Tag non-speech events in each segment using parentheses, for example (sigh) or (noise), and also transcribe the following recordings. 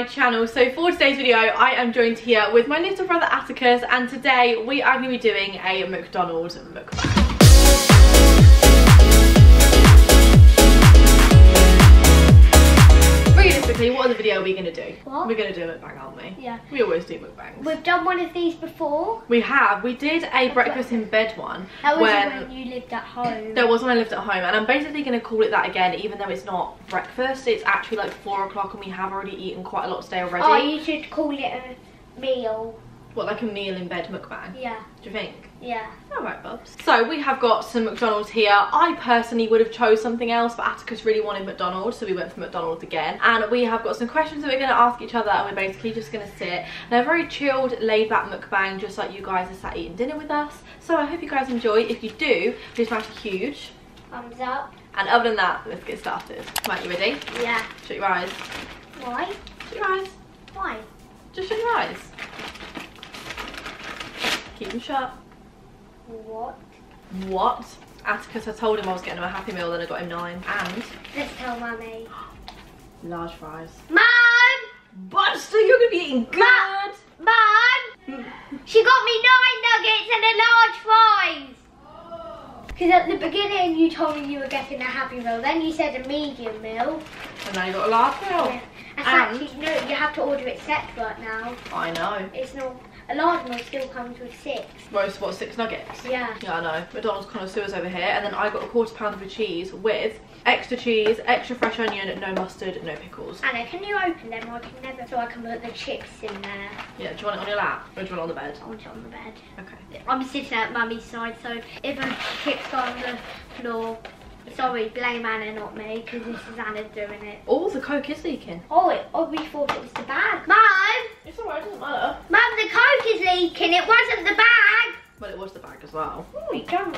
my channel. So for today's video, I am joined here with my little brother Atticus and today we are going to be doing a McDonald's mukbang. What other video are we going to do? What? We're going to do a mukbang, aren't we? Yeah. We always do mukbangs. We've done one of these before. we have. We did a breakfast in bed one. That was when when, you lived at home. There was when I lived at home and I'm basically going to call it that again even though it's not breakfast. It's actually like 4 o'clock and we have already eaten quite a lot today already. Oh, you should call it a meal. What, like a meal in bed mukbang? Yeah, Do you think? Yeah. Alright, Bubs. So we have got some McDonald's here. I personally would have chose something else, but Atticus really wanted McDonald's, so we went for McDonald's again. And we have got some questions that we're going to ask each other, and we're basically just going to sit in a very chilled, laid-back mukbang, just like you guys are sat eating dinner with us. So I hope you guys enjoy. If you do, please smash a huge. Thumbs up. And other than that, let's get started. Right, you ready? Yeah. Shut your eyes. Why? Shut your eyes. Why? Just shut your eyes. Keep them shut. What? What? Atticus, I told him I was getting him a Happy Meal, then I got him nine. And Let's tell mummy. large fries. Mum! Buster, you're gonna be eating good. Mum! She got me nine nuggets and a large fries. Because at the beginning you told me you were getting a happy meal, then you said a medium meal. And now you got a large meal. Yeah. And- fact, you you have to order it separate now. I know. It's not a large meal still comes with six. Roast what six nuggets? Yeah. Yeah, I know. McDonald's connoisseurs over here, and then I got a quarter pound of cheese with extra cheese, extra fresh onion, no mustard, no pickles. Anna, can you open them? I can never, so I can put the chips in there. Yeah, do you want it on your lap or do you want it on the bed? I want it on the bed. Okay. I'm sitting at mummy's side, so if a chip's go on the floor, sorry, blame Anna, not me, because this is Anna doing it. Oh, the Coke is leaking. Oh, it, oh, we thought it was the bag. Mum! It's alright, it doesn't matter. Mum, the Coke is leaking. It wasn't the bag. Well, it was the bag as well. Oh, it does.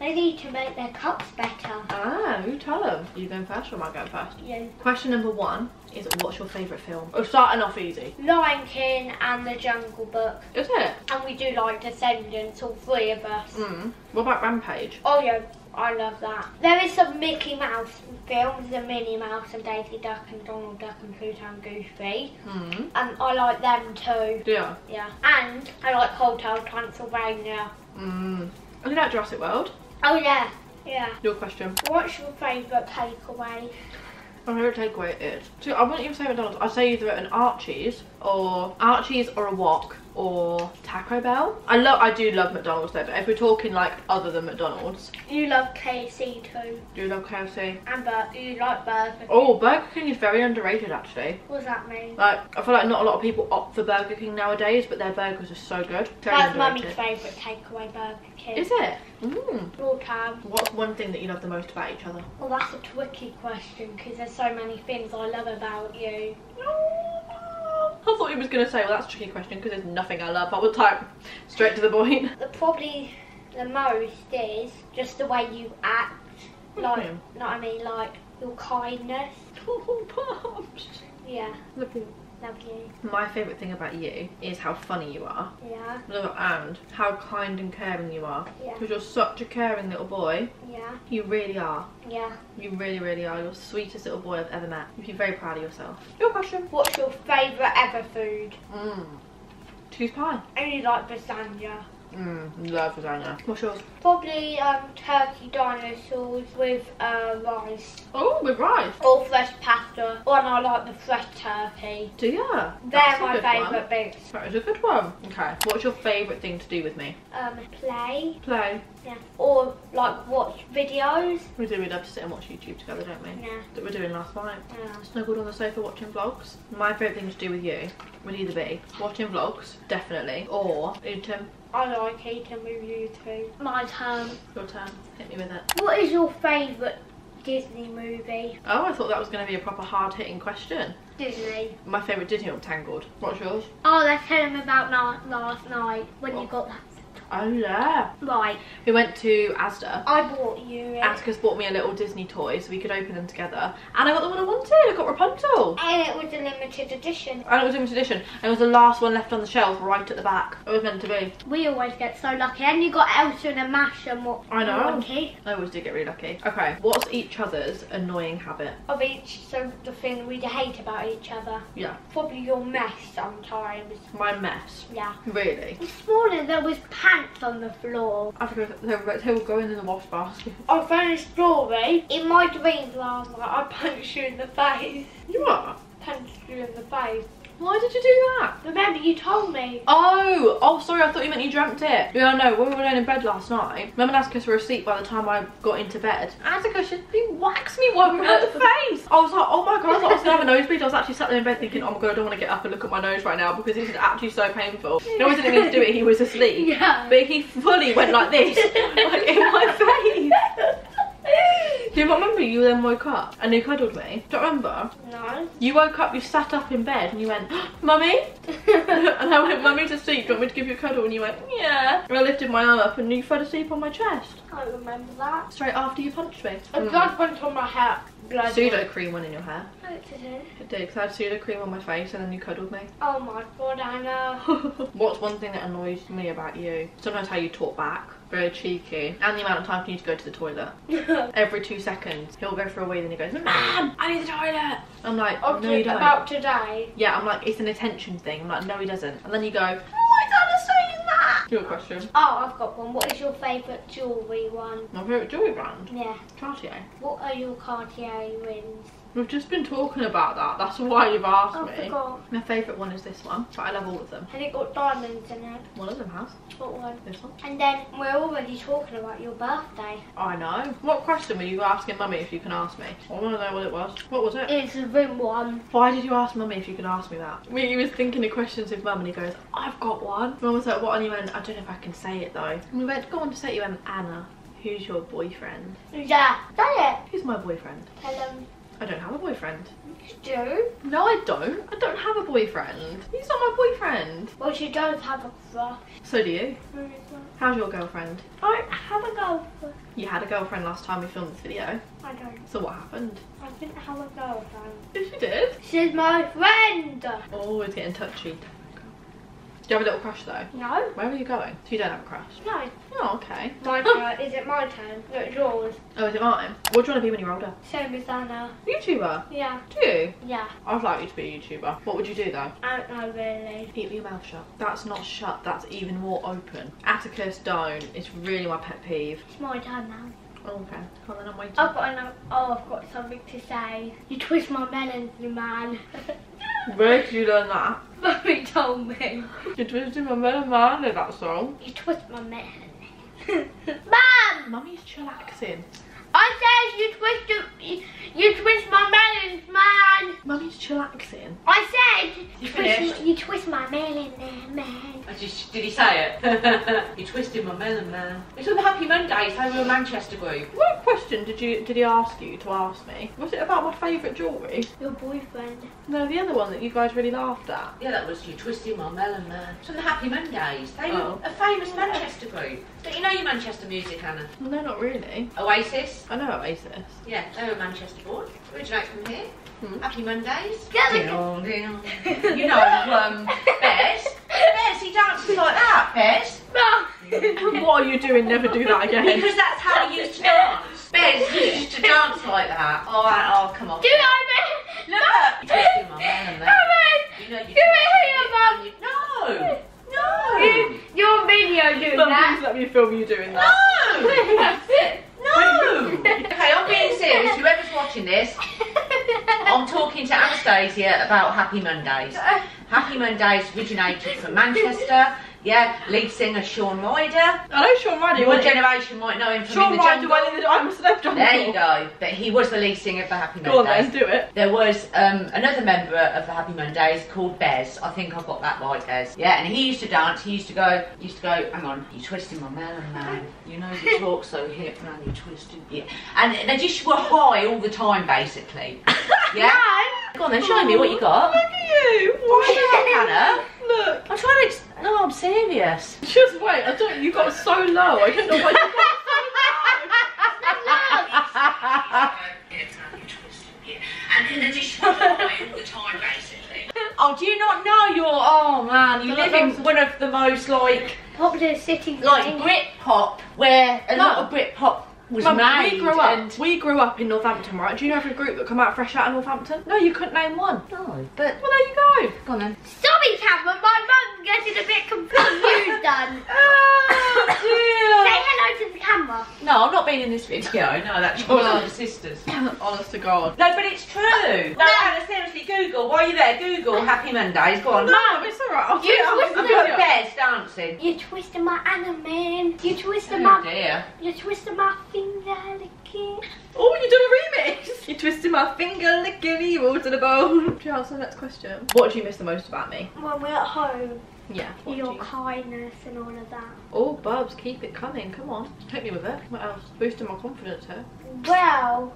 They need to make their cups better. Ah, you tell them. Are you going first or am I going first? Yeah. Question number one is what's your favourite film? We're starting off easy. Lion King and The Jungle Book. Is it? And we do like Descendants, all three of us. Mm. What about Rampage? Oh yeah, I love that. There is some Mickey Mouse films, the Minnie Mouse and Daisy Duck and Donald Duck and Pluto and Goofy. Hmm. And I like them too. Yeah. Yeah. And I like Hotel Transylvania. Mm. I you like Jurassic World. Oh yeah. Yeah. Your question. What's your favourite takeaway? My favourite takeaway is. See, I wouldn't even say McDonald's. I'd say either an Archie's or Archie's or a Wok or Taco Bell. I love. I do love McDonald's though. But if we're talking like other than McDonald's, You love KFC too. do you love KFC? And Bur- you like Burger King. Oh, Burger King is very underrated actually. What does that mean? Like, I feel like not a lot of people opt for Burger King nowadays, but their burgers are so good. Very That's mummy's favourite takeaway, Burger King. Is it? Mm. All time. What's one thing that you love the most about each other? Well, that's a tricky question because there's so many things I love about you. I thought he was going to say, well, that's a tricky question because there's nothing I love. I would type straight to the point. The probably the most is just the way you act. Like, Hmm. know what I mean? Like your kindness. (laughs) Oh. Yeah, you. Love you. My favourite thing about you is how funny you are. Yeah, And how kind and caring you are. Yeah. Because you're such a caring little boy. yeah, You really are. yeah. You really, really are. You're the sweetest little boy I've ever met. You should be very proud of yourself. Your question. What's your favourite ever food? Mmm. Cheese pie. I only like lasagna. Mmm. Love lasagna. What's yours? Probably um, turkey dinosaurs with uh, rice. Oh, with rice. Or fresh pasta. Or I like the fresh turkey. Do ya? They're That's my good one. favourite bits. That is a good one. Okay. What's your favourite thing to do with me? Um, play. Play. Yeah. Or like watch videos. We do. We love to sit and watch YouTube together, don't we? Yeah. That we're doing last night. Yeah. Snuggled on the sofa watching vlogs. My favourite thing to do with you would either be watching vlogs, definitely, or eating. I like eating with you too. My turn. Your turn. Hit me with it. What is your favourite Disney movie? Oh, I thought that was going to be a proper hard-hitting question. Disney. My favourite Disney film, Tangled. What's yours? Oh, let's tell him about last night when you got that Oh yeah. Right, We went to Asda. I bought you it. Atticus bought me a little Disney toy so we could open them together. And I got the one I wanted. I got Rapunzel. And it was a limited edition. And it was a limited edition. And it was the last one left on the shelf right at the back. It was meant to be. We always get so lucky. And you got Elsa and a mash and what I know. wanted. I always do get really lucky. Okay, what's each other's annoying habit? Of each, so the thing we hate about each other. Yeah, Probably your mess sometimes. my mess. Yeah. Really? This morning there was pants on the floor. They were, they were going in the wash basket. I found a story. In my dreams last night, I punched you in the face. You are? Punched you in the face. Why did you do that? Remember, you told me. Oh, oh, sorry. I thought you meant you dreamt it. Yeah, no. When we were laying in bed last night, Mum and Atticus were asleep by the time I got into bed. Atticus, she he whacks me one round the face. I was like, oh my god, I thought I was gonna have a nosebleed. I was actually sat there in bed thinking, oh my god, I don't want to get up and look at my nose right now because this is actually so painful. (laughs) No, I didn't mean to do it. He was asleep. Yeah. But he fully went like this, (laughs) like in my face. (laughs) Do you not remember you then woke up and you cuddled me? Do you remember? No. You woke up, you sat up in bed and you went, (gasps) Mummy? (laughs) and I went, Mummy's asleep, do you want me to give you a cuddle? And you went, yeah. And I lifted my arm up and you fell asleep on my chest. I remember that. Straight after you punched me. A mm. blood went on my hair. Blood. Sudocrem went in your hair. No, it didn't. It did, because I had Sudocrem on my face and then you cuddled me. Oh my god, I know. (laughs) (laughs) What's one thing that annoys me about you? Sometimes how you talk back. Very cheeky. And the amount of time for you to go to the toilet. (laughs) Every two seconds, he'll go for a wee, then he goes, Mum, I need the toilet. I'm like, Oh, no, you don't. about today. Yeah, I'm like, it's an attention thing. I'm like, no, he doesn't. And then you go, oh, I don't saying that. Your question. Oh, I've got one. What is your favourite jewellery one? My favourite jewelry brand, Yeah. Cartier. What are your Cartier rings? We've just been talking about that. That's why you've asked I me. forgot. My favourite one is this one, but I love all of them. And it got diamonds in it. One of them has. What one? This one. And then we're already talking about your birthday. I know. What question were you asking Mummy if you can ask me? I want to know what it was. What was it? It's the ring one. Why did you ask Mummy if you could ask me that? We he was thinking of questions with Mum and he goes, I've got one. Mum was like, what? And he went, I don't know if I can say it though. And we went, go on to say it. You went, Anna, who's your boyfriend? Yeah. Say it. Who's my boyfriend? Tell them. I don't have a boyfriend. You do. No, I don't. I don't have a boyfriend. He's not my boyfriend. Well, she does have a crush. So do you. How's your girlfriend? I have a girlfriend. You had a girlfriend last time we filmed this video. I don't. So what happened? I didn't have a girlfriend. Yes, you did. She's my friend. Oh, it's getting touchy. Do you have a little crush though? No. Where are you going? So you don't have a crush? No. Oh, okay. (laughs) My turn. Is it my turn? No, it's yours. Oh, is it mine? What do you want to be when you're older? Same as Anna. YouTuber. Yeah. Do you? Yeah. I'd like you to be a YouTuber. What would you do though? I don't know really. Keep your mouth shut. That's not shut, that's even more open. Atticus, don't. It's really my pet peeve. It's my turn now. Oh, okay. On, then I'm waiting. I've got another. Oh, I've got something to say. You twist my melons, you man. (laughs) Where did you learn that? Mummy told me. You twisted my melon man, in that song. You twist my melon. (laughs) Mum! Mummy's chillaxing. I said you twist you, you twist my melons, man. Mummy's chillaxing. I said You twist, finished? you twist my melon there, man. I just, did he say it? (laughs) you twisted my melon, man. It's on the Happy Mondays, how we were a Manchester group. What question did you did he ask you to ask me? Was it about my favourite jewellery? Your boyfriend. No, the other one that you guys really laughed at. Yeah, that was you twisted my melon, man. It's on the Happy Mondays. They Oh. were a famous Manchester group. Don't you know your Manchester music, Hannah? No, not really. Oasis? I know Oasis. Yeah, they were Manchester born. Originate from here. Hmm. Happy Mondays. Yeah, they- Ding-dong, ding-dong. you know, um, Bez. Bez, he dances like that, Bez. (laughs) what are you doing? Never do that again. Because that's how he used to dance. Bez used to dance like that. Oh, I- oh come on. Do I mean? Look! You twisted my melon, man. Mum! You know you Do it here, Mum. No! No! You, your video doing Mum, that. please let me film you doing that. No! (laughs) No! Okay, I'm being serious. Whoever's watching this, (laughs) I'm talking to Anastasia about Happy Mondays. (laughs) Happy Mondays originated from Manchester. Yeah, lead singer Shaun Ryder. I know Shaun Ryder. Your generation might know him from Sean In the Ryder went in the I'm a celeb jungle. There you go. But he was the lead singer for Happy Mondays. Go on then, do it. There was um, another member of the Happy Mondays called Bez. I think I've got that right, Bez. Yeah, and he used to dance. He used to go. Used to go. Hang on, you're twisting my melon, man. You know you (laughs) talk so hip, man. You twisting. Yeah, and they just were high all the time, basically. (laughs) Yeah. Go on then, show me what you got. Look at you. Why? Hannah? Look. I'm trying to. Ex- no, I'm serious. Just wait. I don't. You got so low. I don't know why you got And then just all the time, basically. Oh, do you not know you're? Oh man, you So live in one of the most like Popular cities. like in- Britpop, where a No. lot of Britpop was Mum, made. we grew up. And We grew up in Northampton, right? Do you know every group that come out fresh out of Northampton? No, you couldn't name one. no, but Well, there you go. go on then. Sorry, Cameron. My mum's getting a bit confused. done. Oh Say dear. hello to the camera. No, I'm not being in this video. (laughs) No, that's yours Well. and your sisters. (coughs) Honest to God. No, but it's true. No, Anna, seriously, Google. While you're there, Google Happy Mondays. Go on. Mum, it's alright. I'll You get twist on the the. Bez dancing. You twisted my anime. You twisted Oh my. dear. You twisted my finger licking. Oh, you did a remix. (laughs) You twisted my finger, licking evil to the bone. Do you answer the next question? What do you miss the most about me? When we're at home, Yeah. Your you... kindness and all of that. Oh, Bubs, keep it coming. Come on. Take me with it. What else? Boosting my confidence here. Well,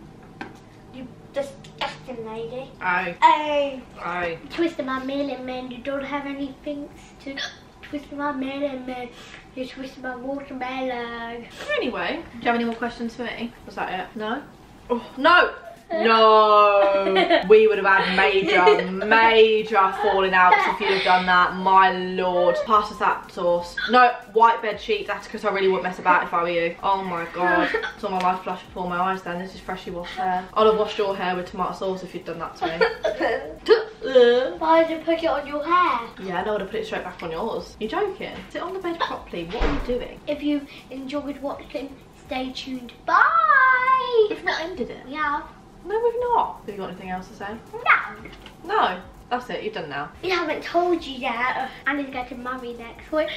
you disgusting lady. Aye. Aye. Aye. twisted my melon man. You don't have any things to twist my melon man. You twisted my watermelon. Anyway, do you have any more questions for me? Was that it? No? Oh, no! No! (laughs) we would have had major, major falling outs if you'd have done that. My lord. Pass us that sauce. No, white bed sheets. That's because I really wouldn't mess about if I were you. Oh my god. (laughs) Saw my life flash before my eyes then. This is freshly washed hair. I'd have washed your hair with tomato sauce if you'd done that to me. (laughs) Why did you put it on your hair? yeah, no, I'd have put it straight back on yours. You're joking? Sit on the bed properly. What are you doing? If you enjoyed watching, stay tuned. Bye! We've not ended it. Have. No, we've not. Have you got anything else to say? No. No. That's it. You've done now. We haven't told you yet. Annie's getting married next week.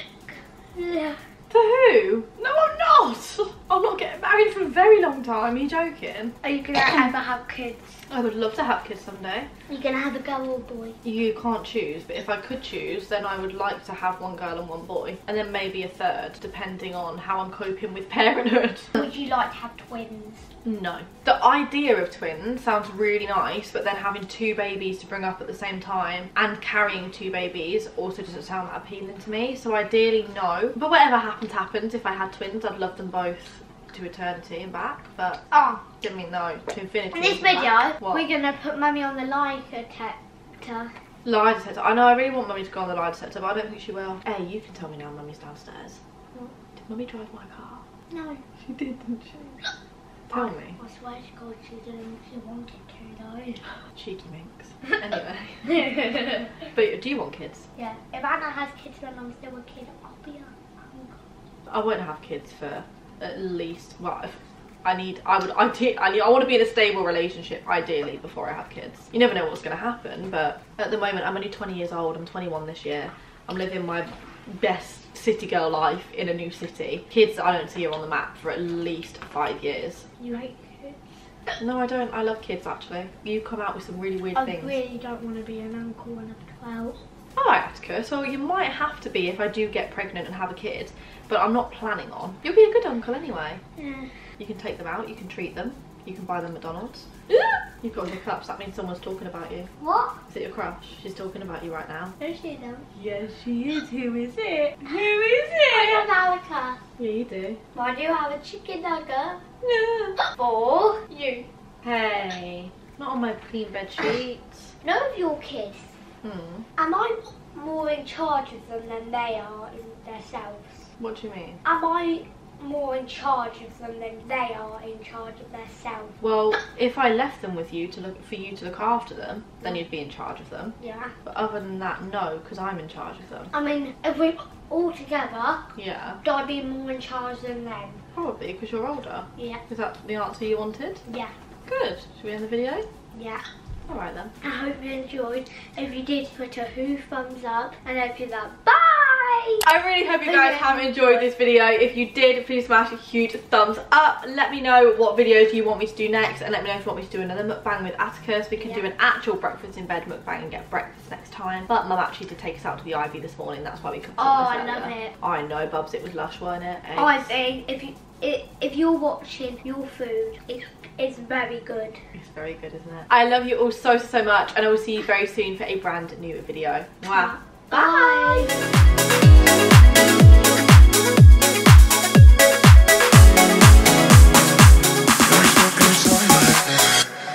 Yeah. To who? No, I'm not. (laughs) I'm not getting married for a very long time. Are you joking? Are you gonna ever have kids? I would love to have kids someday. You're you gonna have a girl or boy? You can't choose, but if I could choose, then I would like to have one girl and one boy, and then maybe a third, depending on how I'm coping with (laughs) parenthood. Would you like to have twins? No. The idea of twins sounds really nice, but then having two babies to bring up at the same time and carrying two babies also doesn't sound that appealing to me. So ideally, no. But whatever happens, happens. If I had twins, I'd love them both to eternity and back, but oh. didn't mean no, to infinity. in this video, we're gonna put mummy on the lie detector. Lie detector. I know I really want mummy to go on the lie detector, but I don't think she will. Hey, you can tell me now mummy's downstairs. What? Did mummy drive my car? No. She did, didn't she? (gasps) Tell me. I swear to God, she didn't. She wanted to (gasps) Cheeky minx. (laughs) Anyway. (laughs) But do you want kids? yeah. If Anna has kids when I'm still a kid, I'll be a. I won't have kids for at least well if I need I would I I need I want to be in a stable relationship ideally before I have kids. You never know what's gonna happen, but at the moment I'm only 20 years old, I'm 21 this year. I'm living my best city girl life in a new city. Kids I don't see are on the map for at least five years. You hate kids? No I don't, I love kids actually. You come out with some really weird I things. really don't want to be an uncle when I'm 12. Alright Atticus, so you might have to be if I do get pregnant and have a kid, but I'm not planning on. You'll be a good uncle anyway. Yeah. You can take them out, you can treat them, you can buy them McDonald's. (gasps) You've got hiccups, that means someone's talking about you. What? Is it your crush? She's talking about you right now. No, she don't. Yes, she is. Who is it? (laughs) Who is it? I don't have a. Yeah, you do. Why do you have a chicken nugget? (gasps) Yeah. Or you. Hey, not on my clean bed sheets. (gasps) None of your kids. Hmm. Am I more in charge of them than they are in themselves? What do you mean? Am I more in charge of them than they are in charge of themselves? Well, if I left them with you to look for you to look after them, then you'd be in charge of them. Yeah. But other than that, no, because I'm in charge of them. I mean, if we're all together, Yeah, do I be more in charge than them? probably because you're older. Yeah. Is that the answer you wanted? Yeah. Good. Should we end the video? Yeah. All right then. I hope you enjoyed. If you did, put a who thumbs up. And if you that, bye! I really hope you guys have enjoyed this video. If you did, please smash a huge thumbs up. Let me know what videos you want me to do next and let me know if you want me to do another mukbang with Atticus. We can do an actual breakfast in bed mukbang and get breakfast next time. But mum actually did take us out to the Ivy this morning. That's why we cooked Oh, I love it. I know, Bubs. It was lush, wasn't it? Oh, Eggs. I see. if you i- if you're watching your food, it, it's very good. It's very good, isn't it? I love you all so, so, so much and I will see you very soon for a brand new video. Mwah. Bye.